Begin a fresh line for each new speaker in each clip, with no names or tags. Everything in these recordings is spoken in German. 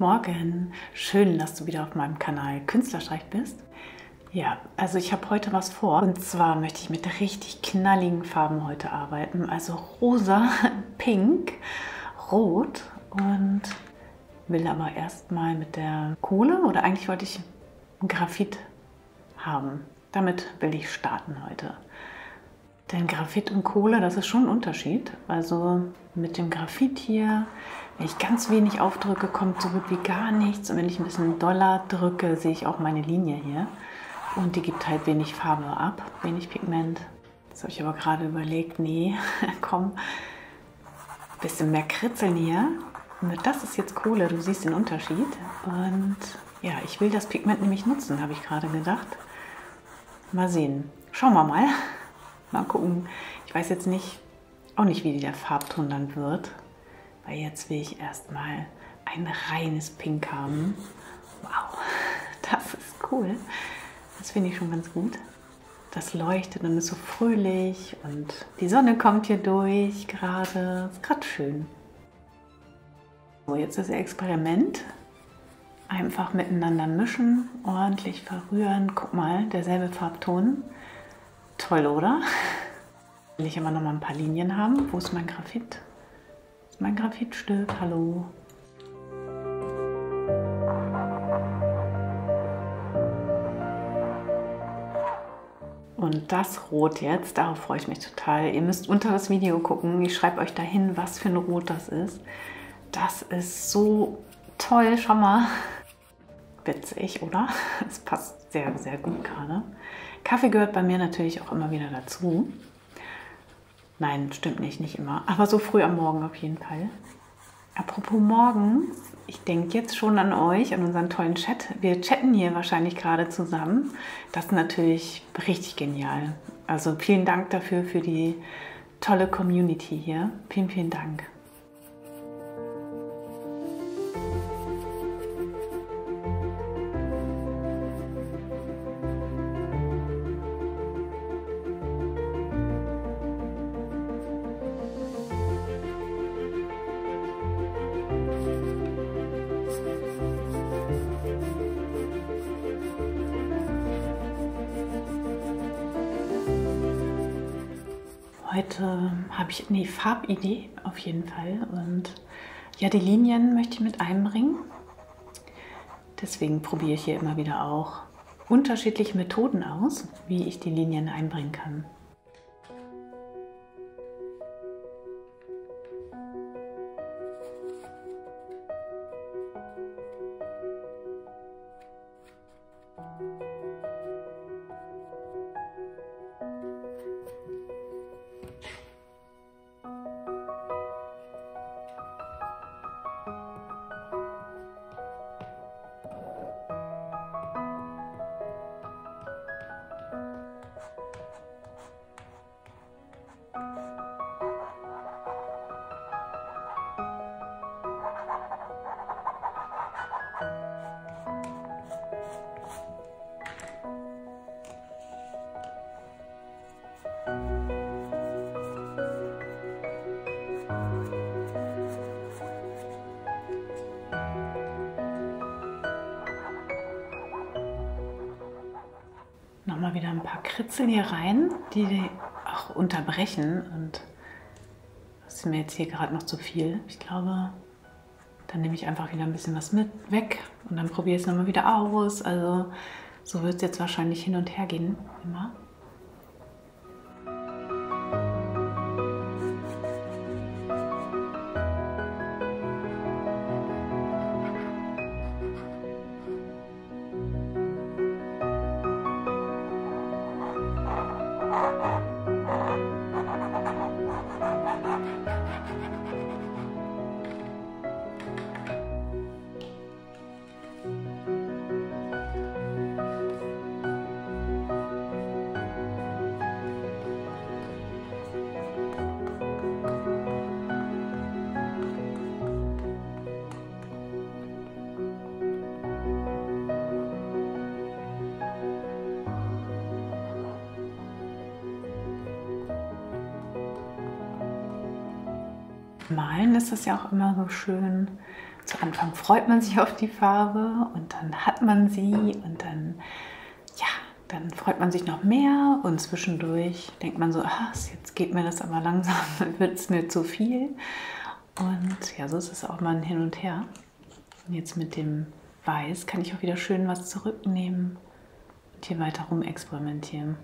Morgen, schön, dass du wieder auf meinem Kanal Künstlerstreich bist. Ja, also ich habe heute was vor und zwar möchte ich mit richtig knalligen Farben heute arbeiten. Also rosa, pink, rot und will aber erstmal mit der Kohle oder eigentlich wollte ich Graphit haben. Damit will ich starten heute. Denn Graphit und Kohle, das ist schon ein Unterschied. Also mit dem Graphit hier, wenn ich ganz wenig aufdrücke, kommt so gut wie gar nichts. Und wenn ich ein bisschen doller drücke, sehe ich auch meine Linie hier. Und die gibt halt wenig Farbe ab, wenig Pigment. Jetzt habe ich aber gerade überlegt, nee, komm, bisschen mehr kritzeln hier. Und das ist jetzt Kohle, du siehst den Unterschied. Und ja, ich will das Pigment nämlich nutzen, habe ich gerade gedacht. Mal sehen. Schauen wir mal. Mal gucken. Ich weiß jetzt nicht, auch nicht, wie der Farbton dann wird. Weil jetzt will ich erstmal ein reines Pink haben. Wow, das ist cool. Das finde ich schon ganz gut. Das leuchtet und ist so fröhlich und die Sonne kommt hier durch gerade. Ist gerade schön. So, jetzt das Experiment. Einfach miteinander mischen, ordentlich verrühren. Guck mal, derselbe Farbton. Toll, oder? Will ich aber noch mal ein paar Linien haben. Wo ist mein Graphit? Mein Graphitstück? Hallo. Und das Rot jetzt, darauf freue ich mich total. Ihr müsst unter das Video gucken. Ich schreibe euch dahin, was für ein Rot das ist. Das ist so toll. Schau mal. Witzig, oder? Es passt sehr, sehr gut gerade. Kaffee gehört bei mir natürlich auch immer wieder dazu. Nein, stimmt nicht, nicht immer. Aber so früh am Morgen auf jeden Fall. Apropos morgen, ich denke jetzt schon an euch, an unseren tollen Chat. Wir chatten hier wahrscheinlich gerade zusammen. Das ist natürlich richtig genial. Also vielen Dank dafür, für die tolle Community hier. Vielen, vielen Dank. Heute habe ich eine Farbidee auf jeden Fall und ja, die Linien möchte ich mit einbringen. Deswegen probiere ich hier immer wieder auch unterschiedliche Methoden aus, wie ich die Linien einbringen kann. Nochmal wieder ein paar Kritzeln hier rein, die auch unterbrechen. Und das ist mir jetzt hier gerade noch zu viel. Ich glaube, dann nehme ich einfach wieder ein bisschen was mit weg und dann probiere ich es nochmal wieder aus. Also so wird es jetzt wahrscheinlich hin und her gehen immer. Malen ist es ja auch immer so schön zu Anfang freut man sich auf die Farbe und dann hat man sie und dann, ja, dann freut man sich noch mehr und zwischendurch denkt man so, ach, jetzt geht mir das aber langsam, wird es mir zu viel. Und ja, so ist es auch mal ein Hin und Her. Und jetzt mit dem Weiß kann ich auch wieder schön was zurücknehmen und hier weiter rum experimentieren.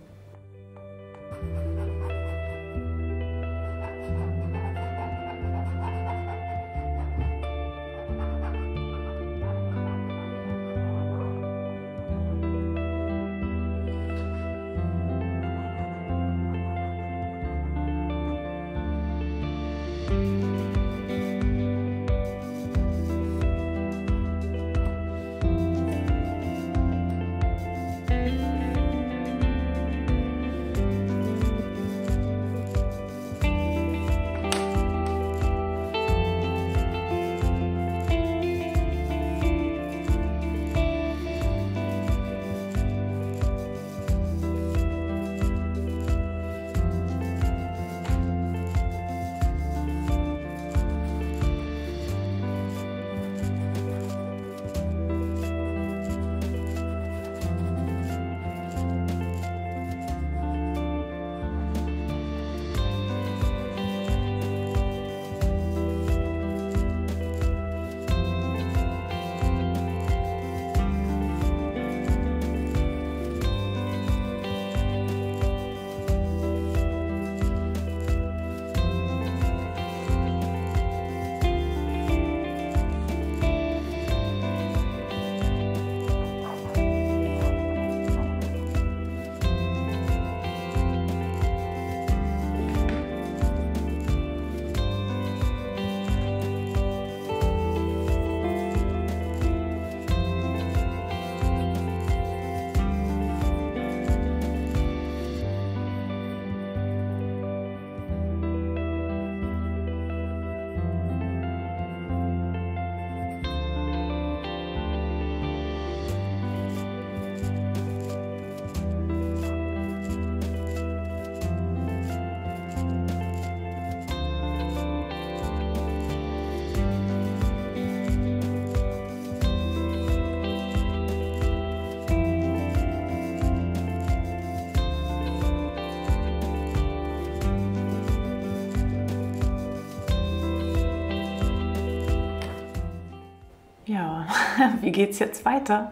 wie geht es jetzt weiter?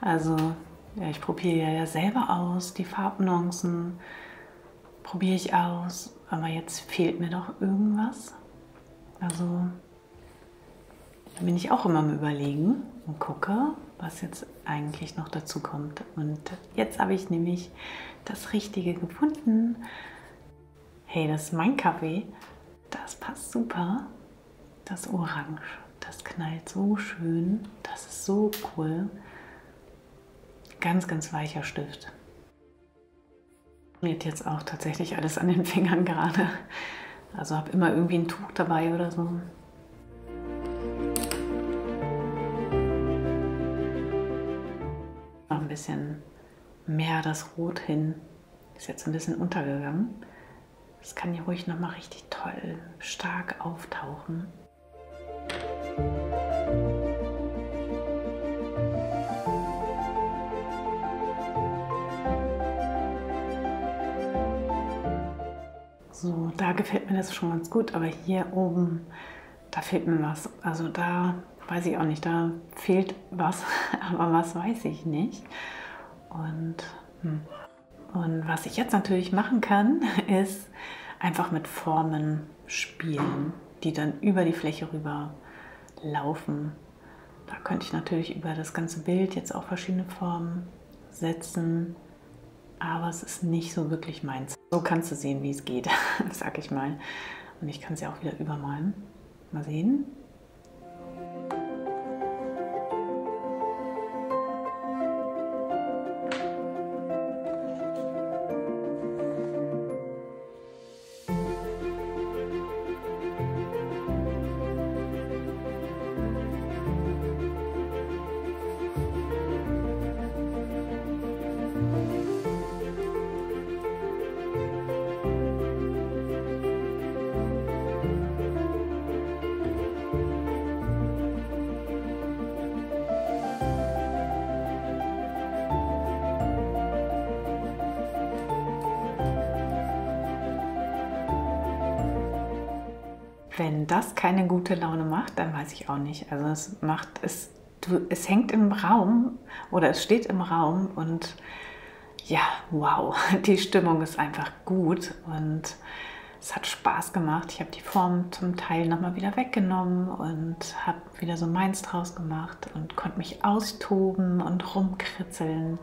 Also, ja, ich probiere ja selber aus, die Farbnuancen probiere ich aus, aber jetzt fehlt mir doch irgendwas. Also, da bin ich auch immer am Überlegen und gucke, was jetzt eigentlich noch dazu kommt. Und jetzt habe ich nämlich das Richtige gefunden. Hey, das ist mein Kaffee. Das passt super. Das Orange. Das knallt so schön. Das ist so cool. Ganz, ganz weicher Stift. Mir jetzt auch tatsächlich alles an den Fingern gerade. Also habe immer irgendwie ein Tuch dabei oder so. Noch ein bisschen mehr das Rot hin. Ist jetzt ein bisschen untergegangen. Das kann hier ruhig noch mal richtig toll stark auftauchen. So, da gefällt mir das schon ganz gut, aber hier oben, da fehlt mir was. Also da weiß ich auch nicht, da fehlt was, aber was weiß ich nicht. Und, hm. und was ich jetzt natürlich machen kann, ist einfach mit Formen spielen, die dann über die Fläche rüber laufen. Da könnte ich natürlich über das ganze Bild jetzt auch verschiedene Formen setzen, aber es ist nicht so wirklich meins. So kannst du sehen, wie es geht, sag ich mal. Und ich kann es ja auch wieder übermalen. Mal sehen. Wenn das keine gute Laune macht, dann weiß ich auch nicht. Also es macht es, du, es hängt im Raum oder es steht im Raum und ja, wow, die Stimmung ist einfach gut und es hat Spaß gemacht. Ich habe die Form zum Teil nochmal wieder weggenommen und habe wieder so meins draus gemacht und konnte mich austoben und rumkritzeln.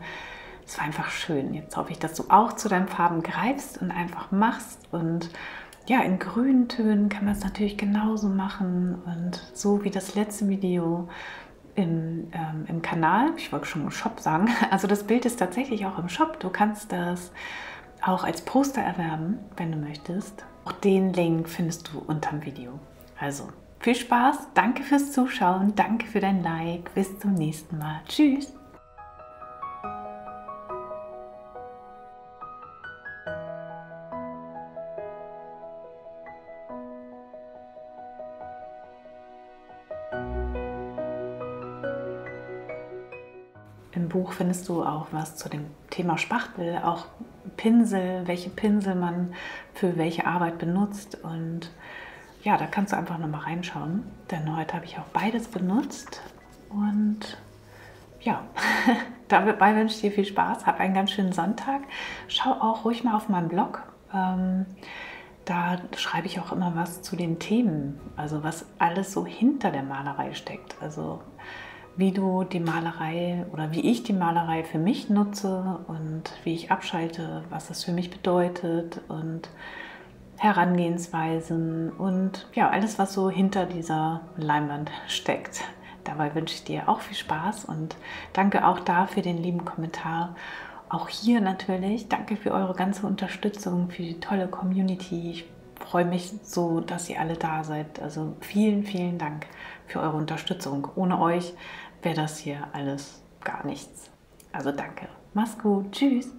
Es war einfach schön. Jetzt hoffe ich, dass du auch zu deinen Farben greifst und einfach machst. Und ja, in grünen Tönen kann man es natürlich genauso machen. Und so wie das letzte Video im, ähm, im Kanal, ich wollte schon im Shop sagen, also das Bild ist tatsächlich auch im Shop. Du kannst das auch als Poster erwerben, wenn du möchtest. Auch den Link findest du unter dem Video. Also viel Spaß, danke fürs Zuschauen, danke für dein Like, bis zum nächsten Mal. Tschüss! Buch findest du auch was zu dem Thema Spachtel, auch Pinsel, welche Pinsel man für welche Arbeit benutzt. Und ja, da kannst du einfach nochmal reinschauen, denn heute habe ich auch beides benutzt. Und ja, dabei wünsche ich dir viel Spaß, hab einen ganz schönen Sonntag. Schau auch ruhig mal auf meinen Blog. Ähm, da schreibe ich auch immer was zu den Themen, also was alles so hinter der Malerei steckt. Also wie du die Malerei oder wie ich die Malerei für mich nutze und wie ich abschalte, was das für mich bedeutet und Herangehensweisen und ja, alles, was so hinter dieser Leinwand steckt. Dabei wünsche ich dir auch viel Spaß und danke auch da für den lieben Kommentar. Auch hier natürlich, danke für eure ganze Unterstützung, für die tolle Community. Ich freue mich so, dass ihr alle da seid. Also vielen, vielen Dank für eure Unterstützung. Ohne euch wäre das hier alles gar nichts. Also danke. Mach's gut. Tschüss.